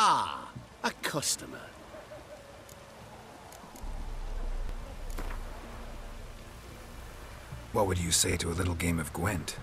Ah, a customer. What would you say to a little game of Gwent?